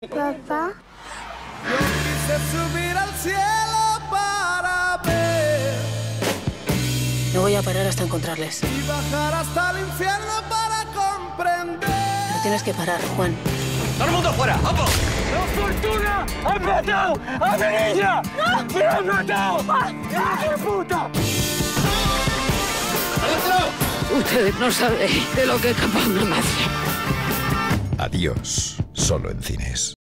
Papá. Yo quise subir al cielo para ver No voy a parar hasta encontrarles. y bajar hasta el infierno para comprender. Pero tienes que parar, Juan. ¡Todo el mundo fuera! ¡Vamos! ¡La fortuna! ¡Han matado a mi niña! ¡Me han matado! ¡Hijo de puta! Ustedes no saben de lo que es capaz una madre. Adiós, solo en cines.